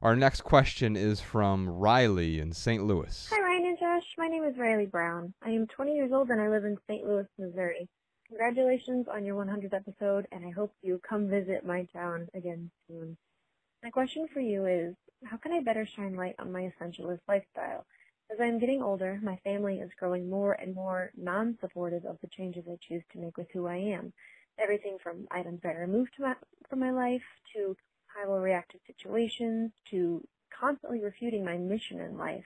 our next question is from Riley in St. Louis. Hi, Ryan and Josh. My name is Riley Brown. I am 20 years old and I live in St. Louis, Missouri. Congratulations on your 100th episode, and I hope you come visit my town again soon. My question for you is, how can I better shine light on my essentialist lifestyle? As I am getting older, my family is growing more and more non-supportive of the changes I choose to make with who I am. Everything from items I remove from my life, to how I will react to situations, to constantly refuting my mission in life.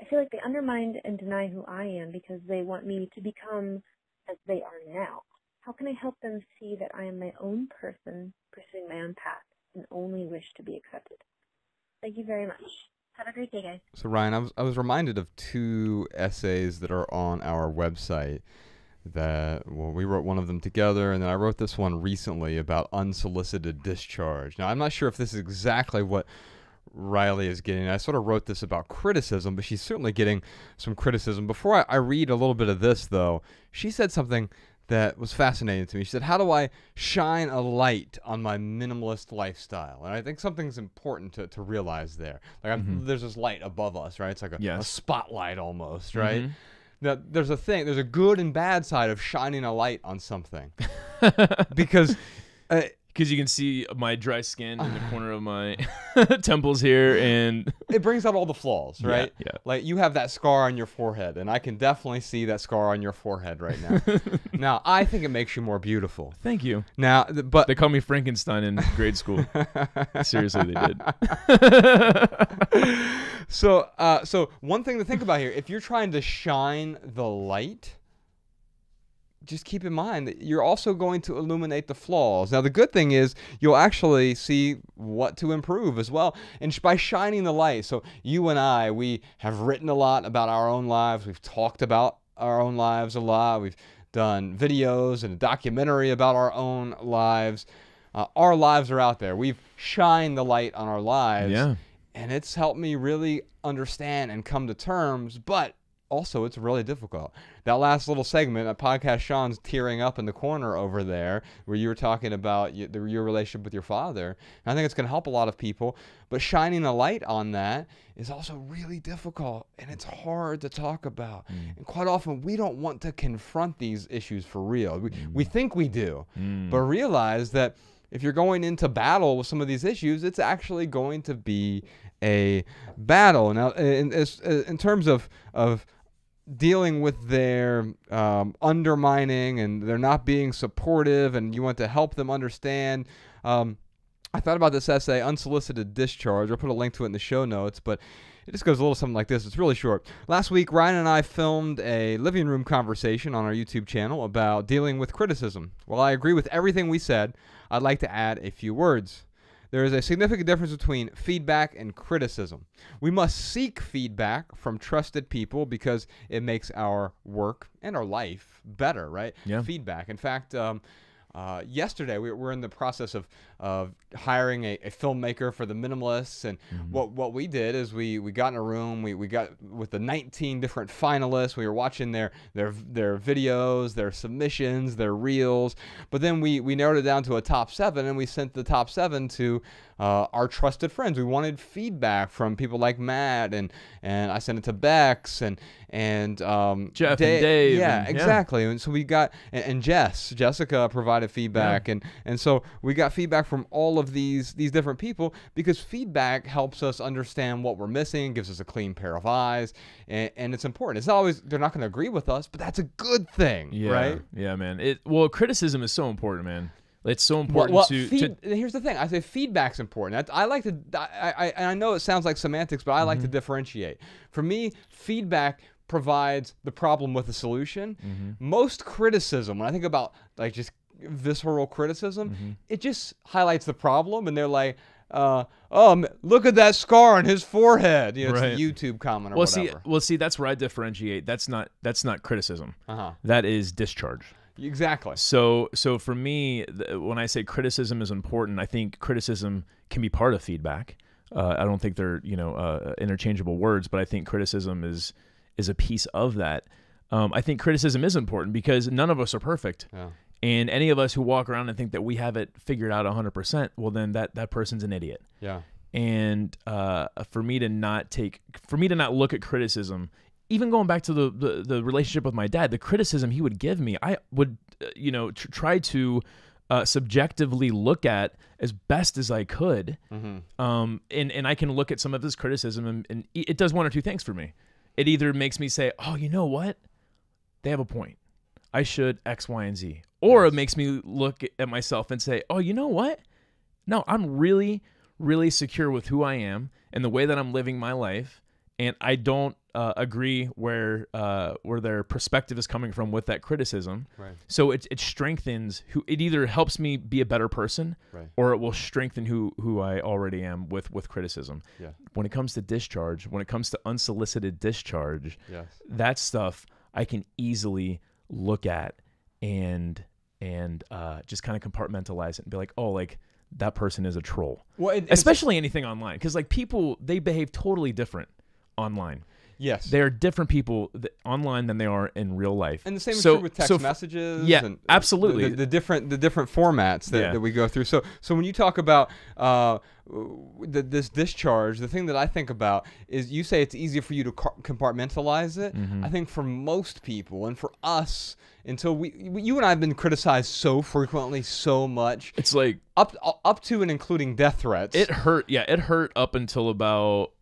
I feel like they undermine and deny who I am because they want me to become as they are now. How can I help them see that I am my own person, pursuing my own path, and only wish to be accepted? Thank you very much. Have a great day, guys. So Ryan, I was I was reminded of two essays that are on our website. That well, we wrote one of them together, and then I wrote this one recently about unsolicited discharge. Now I'm not sure if this is exactly what Riley is getting. I sort of wrote this about criticism, but she's certainly getting some criticism. Before I, I, read a little bit of this, though, she said something that was fascinating to me. She said, How do I shine a light on my minimalist lifestyle? And I think something's important to, to realize there. Like, mm-hmm. there's this light above us, right? It's like a, yes. a spotlight almost, right? Mm-hmm. Now, there's a thing, there's a good and bad side of shining a light on something. because. Uh, because you can see my dry skin in the corner of my temples here, and it brings out all the flaws, right? Yeah, yeah. Like you have that scar on your forehead, and I can definitely see that scar on your forehead right now. now, I think it makes you more beautiful. Thank you. Now, but they call me Frankenstein in grade school. Seriously, they did. So, uh, so one thing to think about here: if you're trying to shine the light just keep in mind that you're also going to illuminate the flaws. Now, the good thing is you'll actually see what to improve as well. And by shining the light, so you and I, we have written a lot about our own lives. We've talked about our own lives a lot. We've done videos and a documentary about our own lives. Uh, our lives are out there. We've shined the light on our lives. Yeah. And it's helped me really understand and come to terms. But also it's really difficult. That last little segment, a podcast, Sean's tearing up in the corner over there, where you were talking about your, your relationship with your father. And I think it's going to help a lot of people. But shining a light on that is also really difficult, and it's hard to talk about. Mm. And quite often, we don't want to confront these issues for real. We, mm. we think we do, mm. but realize that if you're going into battle with some of these issues, it's actually going to be a battle. Now, in, in, in terms of, of dealing with their um, undermining and they're not being supportive, and you want to help them understand. Um, I thought about this essay, Unsolicited Discharge. I'll put a link to it in the show notes, but it just goes a little something like this. It's really short. Last week, Ryan and I filmed a living room conversation on our YouTube channel about dealing with criticism. While I agree with everything we said, I'd like to add a few words. There is a significant difference between feedback and criticism. We must seek feedback from trusted people because it makes our work and our life better, right? Yeah. Feedback. In fact, um, uh, yesterday we were in the process of, of hiring a, a filmmaker for the minimalists and mm-hmm. what, what we did is we, we got in a room we, we got with the 19 different finalists we were watching their their their videos their submissions their reels but then we, we narrowed it down to a top seven and we sent the top seven to uh, our trusted friends. We wanted feedback from people like Matt and and I sent it to Bex and and um, Jeff Dave, and Dave. Yeah, and, exactly. Yeah. And so we got and, and Jess, Jessica provided feedback, yeah. and and so we got feedback from all of these these different people because feedback helps us understand what we're missing, gives us a clean pair of eyes, and, and it's important. It's not always they're not going to agree with us, but that's a good thing, yeah. right? Yeah, man. It well, criticism is so important, man. It's so important well, well, to, feed, to, Here's the thing. I say feedback's important. I, I like to. I, I, I know it sounds like semantics, but I like mm-hmm. to differentiate. For me, feedback provides the problem with a solution. Mm-hmm. Most criticism, when I think about like just visceral criticism, mm-hmm. it just highlights the problem, and they're like, uh, "Oh, look at that scar on his forehead." You know, right. it's a YouTube comment or well, whatever. see, well, see, that's where I differentiate. That's not that's not criticism. Uh-huh. That is discharge. Exactly. So, so for me, when I say criticism is important, I think criticism can be part of feedback. Uh, I don't think they're you know uh, interchangeable words, but I think criticism is is a piece of that. Um, I think criticism is important because none of us are perfect. Yeah. And any of us who walk around and think that we have it figured out 100%, well, then that, that person's an idiot. Yeah. and uh, for me to not take for me to not look at criticism even going back to the, the, the relationship with my dad the criticism he would give me i would uh, you know tr- try to uh, subjectively look at as best as i could Mm-hmm. um, and, and i can look at some of his criticism and, and it it does one or two things for me it either makes me say oh you know what they have a point i should x y and z or it makes me look at myself and say oh you know what no, I'm really, really secure with who I am and the way that I'm living my life, and I don't uh, agree where uh, where their perspective is coming from with that criticism. Right. So it it strengthens who it either helps me be a better person, Right. or it will strengthen who who I already am with with criticism. Yeah. When it comes to discharge, when it comes to unsolicited discharge, Yes. that stuff I can easily look at and and uh, just kind of compartmentalize it and be like, oh, like that person is a troll. Well, it, Especially anything online, because like people they behave totally different online. Yes. They are different people th- online than they are in real life. And the same is true with text so f- messages. yeah, and absolutely. The, the, the different the different formats that, Yeah. that we go through. So so when you talk about uh, the, this discharge, the thing that I think about is you say it's easier for you to car- compartmentalize it. Mm-hmm. I think for most people and for us, until we you and I have been criticized so frequently, so much, It's like up up to and including death threats. it hurt. Yeah, it hurt up until about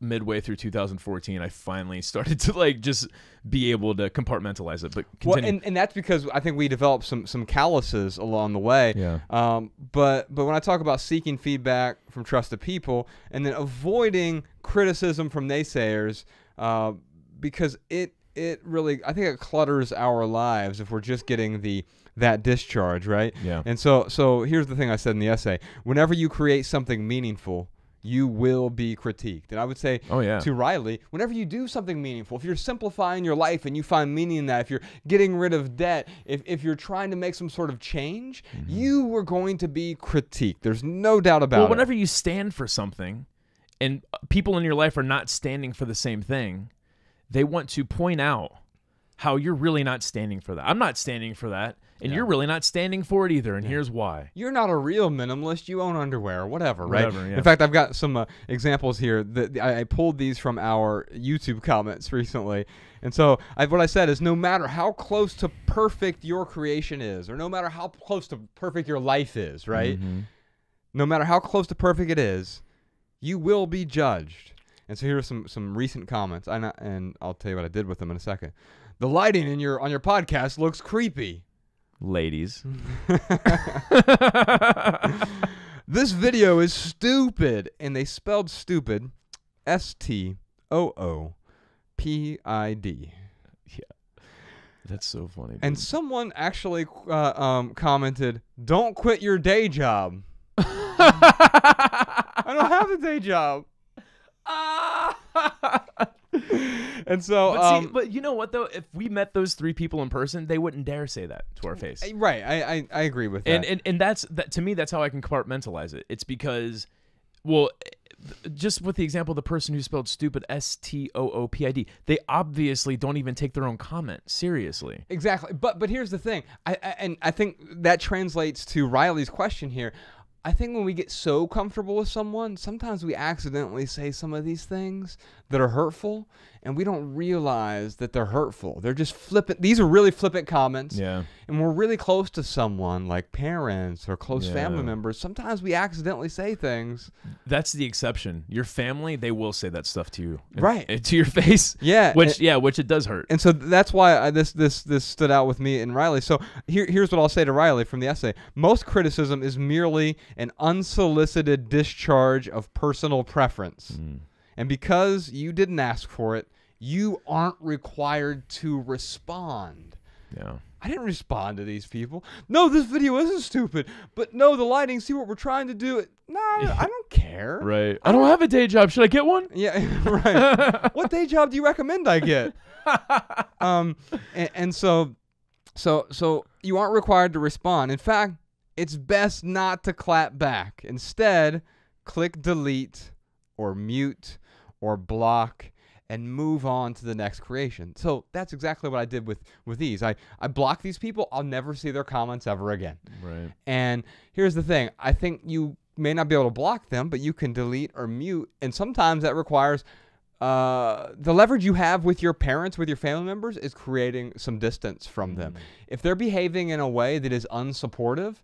midway through 2014. I finally started to like just be able to compartmentalize it. But Well, and, and that's because I think we developed some some calluses along the way. Yeah. Um, but but when I talk about seeking feedback from trusted people and then avoiding criticism from naysayers, uh, because it it really I think it clutters our lives if we're just getting the that discharge, right? Yeah. And so so here's the thing I said in the essay: whenever you create something meaningful. You will be critiqued. And I would say Oh, yeah. to Riley, whenever you do something meaningful, if you're simplifying your life and you find meaning in that, if you're getting rid of debt, if, if you're trying to make some sort of change, mm-hmm. you are going to be critiqued. There's no doubt about well, it. whenever you stand for something and people in your life are not standing for the same thing, they want to point out how you're really not standing for that. I'm not standing for that, and you're really not standing for it either, and here's why. You're not a real minimalist. You own underwear, or whatever, right? Whatever, yeah. In fact, I've got some uh, examples here. That I, I pulled these from our YouTube comments recently, and so I, what I said is, no matter how close to perfect your creation is, or no matter how close to perfect your life is, right? Mm-hmm. No matter how close to perfect it is, you will be judged. And so here are some some recent comments, and I, and I'll tell you what I did with them in a second. The lighting in your on your podcast looks creepy. Ladies. This video is stupid. And they spelled stupid S T O O P I D. Yeah. That's so funny. And someone actually uh, um, commented, Don't quit your day job. I don't have a day job. and so, but, um, see, but you know what though? If we met those three people in person, they wouldn't dare say that to our face. right, I, I, I agree with that. and, and and that's that to me that's how i can compartmentalize it it's because well just with the example of the person who spelled stupid s-t-o-o-p-i-d they obviously don't even take their own comment seriously Exactly. But but here's the thing. I, I and I think that translates to Riley's question here. I think when we get so comfortable with someone, sometimes we accidentally say some of these things that are hurtful and we don't realize that they're hurtful. They're just flippant. These are really flippant comments. yeah And we're really close to someone like parents or close family members. Sometimes we accidentally say things. that's the exception your family they will say that stuff to you Right. to your face Yeah. which and- yeah which it does hurt and so that's why I, this this this stood out with me and Riley. So here, here's what I'll say to Riley from the essay: Most criticism is merely an unsolicited discharge of personal preference, and because you didn't ask for it, you aren't required to respond. yeah I didn't respond to these people. No, this video isn't stupid, but no, the lighting. See what we're trying to do. No, I don't care. right i don't have a day job should i get one Yeah, right. what day job do you recommend I get? um, and, and so, so, so you aren't required to respond. In fact, it's best not to clap back. Instead, click delete or mute or block and move on to the next creation. So that's exactly what I did with with these. I I block these people. I'll never see their comments ever again. right And here's the thing I think you may not be able to block them, but you can delete or mute. And sometimes that requires uh, the leverage you have with your parents, with your family members, is creating some distance from them. Mm. If they're behaving in a way that is unsupportive,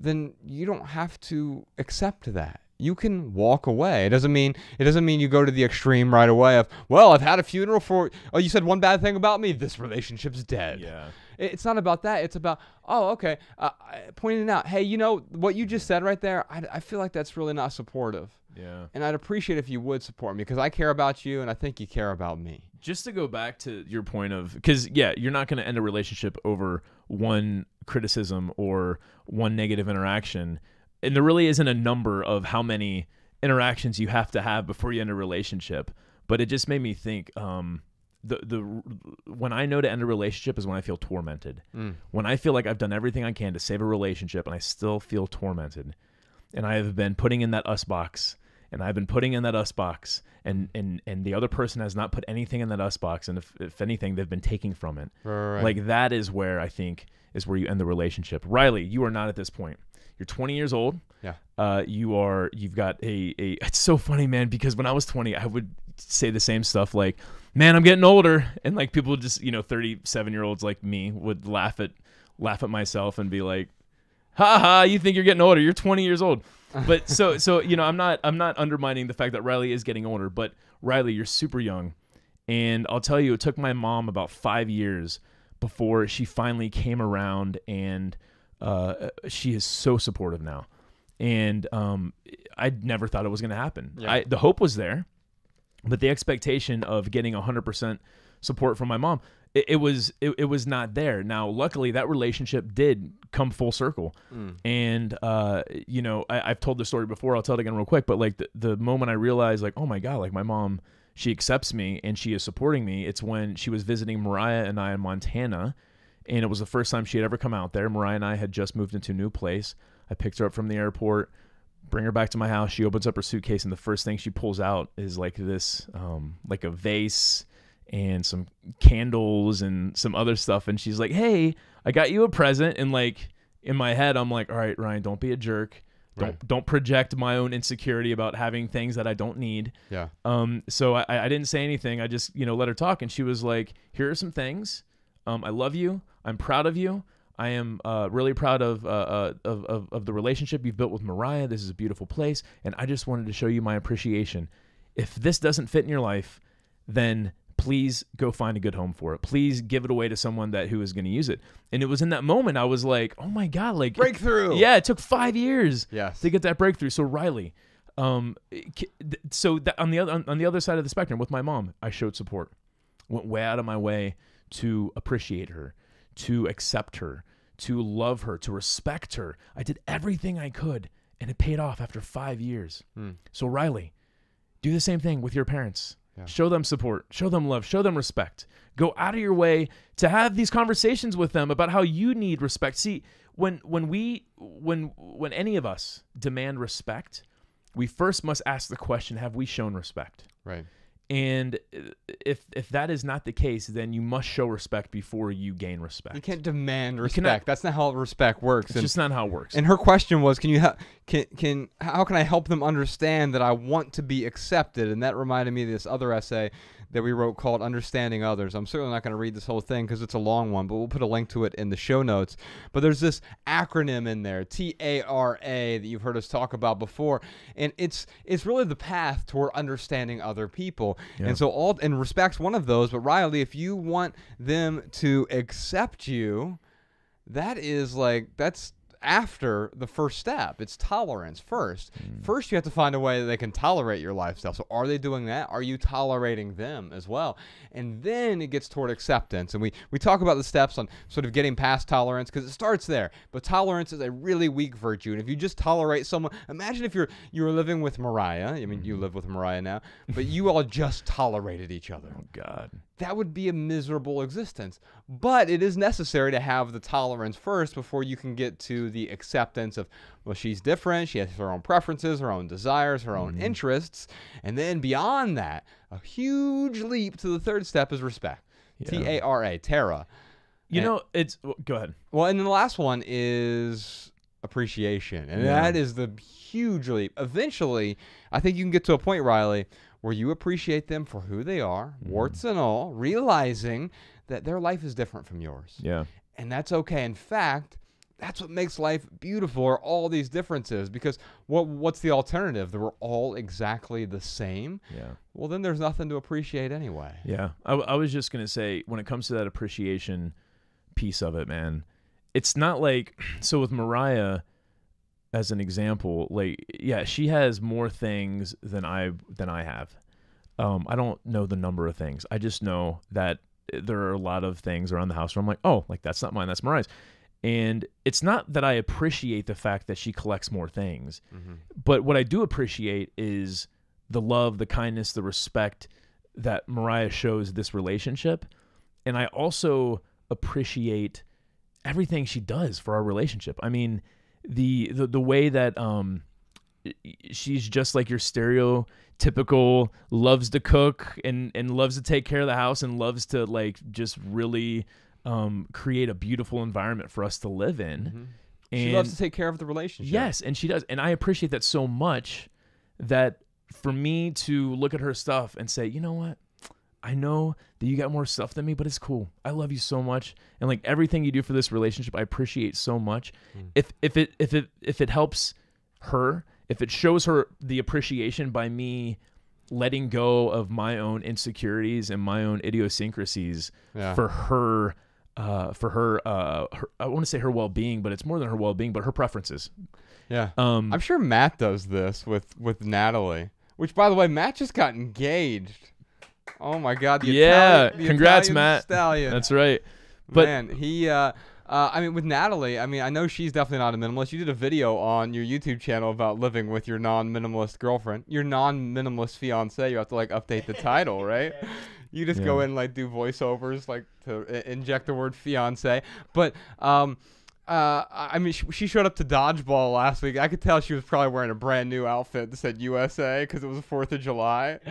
then you don't have to accept that. You can walk away. It doesn't mean it doesn't mean you go to the extreme right away of, well, I've had a funeral for oh, you said one bad thing about me, this relationship's dead. Yeah. It's not about that. It's about, oh, okay, uh, pointing out, hey, you know, what you just said right there, I, I feel like that's really not supportive. Yeah. And I'd appreciate if you would support me because I care about you and I think you care about me. Just to go back to your point of because yeah you're not going to end a relationship over one criticism or one negative interaction. And there really isn't a number of how many interactions you have to have before you end a relationship. But it just made me think um the the when i know to end a relationship is when i feel tormented. Mm. when i feel like i've done everything i can to save a relationship and i still feel tormented. And i have been putting in that us box and I've been putting in that us box, and and and the other person has not put anything in that us box, and if, if anything, they've been taking from it. Right. Like that is where I think is where you end the relationship. Riley, you are not at this point. You're 20 years old. Yeah. Uh, you are. You've got a a. It's so funny, man, because when I was 20, I would say the same stuff like, "Man, I'm getting older," and like people just, you know, 37 year olds like me would laugh at laugh at myself and be like, "Ha ha, you think you're getting older? You're 20 years old." But so so you know, I'm not I'm not undermining the fact that Riley is getting older, but Riley, you're super young. And I'll tell you, it took my mom about five years before she finally came around, and uh, she is so supportive now. And um, I never thought it was going to happen. Yeah. I, the hope was there, but the expectation of getting 100% support from my mom, it, it was it, it was not there. Now, luckily, that relationship did come full circle. Mm. And uh, you know, I, I've told the story before. I'll tell it again real quick. But like the, the moment I realized, like, oh my god, like my mom, she accepts me and she is supporting me. It's when she was visiting Mariah and I in Montana, and it was the first time she had ever come out there. Mariah and I had just moved into a new place. I picked her up from the airport, bring her back to my house. She opens up her suitcase, and the first thing she pulls out is like this, um, like a vase and some candles and some other stuff. And she's like, "Hey, I got you a present." And like in my head, I'm like, "All right, Ryan, don't be a jerk. Don't Right. don't project my own insecurity about having things that I don't need." Yeah. Um, so I, I didn't say anything. I just, you know, let her talk. And she was like, here are some things. Um, I love you. I'm proud of you. I am uh, really proud of, uh, uh, of, of, of the relationship you've built with Mariah. This is a beautiful place. And I just wanted to show you my appreciation. If this doesn't fit in your life, then please go find a good home for it. Please give it away to someone that who is going to use it. And it was in that moment I was like, oh my God, like Breakthrough. yeah, it took five years Yes. to get that breakthrough. So Riley, um, so that on the other on the other side of the spectrum with my mom, I showed support, went way out of my way to appreciate her, to accept her, to love her, to respect her. I did everything I could, and it paid off after five years. Hmm. So Riley, do the same thing with your parents. Yeah. Show them support, show them love, show them respect. Go out of your way to have these conversations with them about how you need respect. See, when when we when when any of us demand respect, we first must ask the question, have we shown respect? Right. And uh, if if that is not the case, then you must show respect before you gain respect. You can't demand respect. cannot- That's not how respect works. it's And, just not how it works. and her question was, can you? Can can how can I help them understand that I want to be accepted? And that reminded me of this other essay that we wrote called "Understanding Others." I'm certainly not going to read this whole thing because it's a long one, but we'll put a link to it in the show notes. But there's this acronym in there, T A R A, that you've heard us talk about before, and it's it's really the path toward understanding other people. Yeah. And so all and respect's one of those. But Riley, if you want them to accept you, that is like that's after the first step. It's tolerance first. Mm. First, you have to find a way that they can tolerate your lifestyle. So, are they doing that? Are you tolerating them as well? And then it gets toward acceptance. And we we talk about the steps on sort of getting past tolerance because it starts there. But tolerance is a really weak virtue. And if you just tolerate someone, imagine if you're you're living with Mariah. I mean, you mm. live with Mariah now, but you all just tolerated each other oh God. That would be a miserable existence. But it is necessary to have the tolerance first before you can get to the acceptance of, well, she's different. She has her own preferences, her own desires, her own mm-hmm. interests. And then beyond that, a huge leap to the third step is respect. Yeah. T A R A, Tara. You And- know, it's well, go ahead. Well, and then the last one is appreciation. And Yeah. that is the huge leap. Eventually, I think you can get to a point, Riley, where you appreciate them for who they are, Mm-hmm. warts and all, realizing that their life is different from yours. Yeah. And that's okay. In fact, that's what makes life beautiful are all these differences because what what's the alternative? That we're all exactly the same. Yeah. Well, then there's nothing to appreciate anyway. Yeah. I, I was just going to say, when it comes to that appreciation piece of it, man, it's not like, so with Mariah, as an example, like, yeah, she has more things than I, than I have. Um, I don't know the number of things. I just know that there are a lot of things around the house where I'm like, oh, like that's not mine, that's Mariah's. And it's not that I appreciate the fact that she collects more things, but what I do appreciate is the love, the kindness, the respect that Mariah shows this relationship. And I also appreciate everything she does for our relationship. I mean, the the, the way that um she's just like your stereotypical loves to cook and and loves to take care of the house and loves to like just really um create a beautiful environment for us to live in. And She loves to take care of the relationship. Yes, and she does. And I appreciate that so much that for me to look at her stuff and say, you know what? I know that you got more stuff than me, but it's cool. I love you so much. And like everything you do for this relationship, I appreciate so much. If if it if it if it helps her, if it shows her the appreciation by me letting go of my own insecurities and my own idiosyncrasies Yeah. for her uh, for her, uh, her I want to say her well-being, but it's more than her well-being, but her preferences. Yeah. Um, I'm sure Matt does this with with Natalie. Which, by the way, Matt just got engaged. Oh my God! The yeah, Italian, the congrats, Italian Matt. Stallion. That's right. But Man, he. Uh, uh, I mean, with Natalie, I mean, I know she's definitely not a minimalist. You did a video on your YouTube channel about living with your non-minimalist girlfriend, your non-minimalist fiance. You have to like update the title, right? You just go in like do voiceovers, like to i- inject the word fiance. But um, uh, I I mean, she, she showed up to dodgeball last week. I could tell she was probably wearing a brand new outfit that said USA because it was the Fourth of July.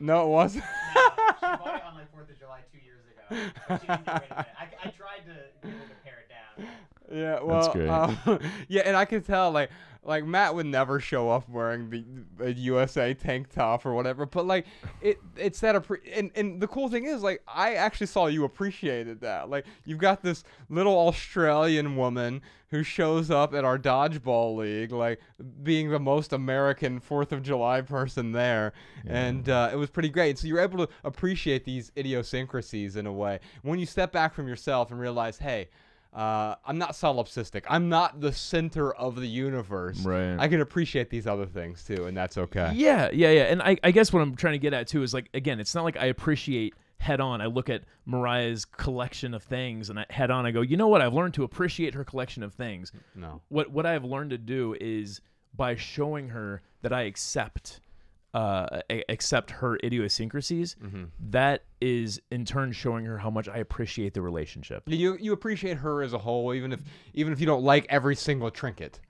It wasn't new. No, it wasn't. No, she bought it on like Fourth of July two years ago. But she didn't do it in a minute. I, I tried to get her to pare it down. Yeah, well, great. um, yeah, and I could tell like like Matt would never show up wearing the, the USA tank top or whatever, but like it it's that appre- and and the cool thing is like I actually saw you appreciated that. Like you've got this little Australian woman who shows up at our dodgeball league, like being the most American Fourth of July person there, and uh, it was pretty great. So you're able to appreciate these idiosyncrasies in a way when you step back from yourself and realize, hey. Uh, I'm not solipsistic. I'm not the center of the universe. Right. I can appreciate these other things too, and that's okay. Yeah, yeah, yeah. And I, I guess what I'm trying to get at too is like again, it's not like I appreciate head on. I look at Mariah's collection of things and I, head on I go, you know what? I've learned to appreciate her collection of things. No. What what I've learned to do is by showing her that I accept uh, a- accept her idiosyncrasies. Mm-hmm. that is in turn showing her how much I appreciate the relationship. You you appreciate her as a whole, even if even if you don't like every single trinket.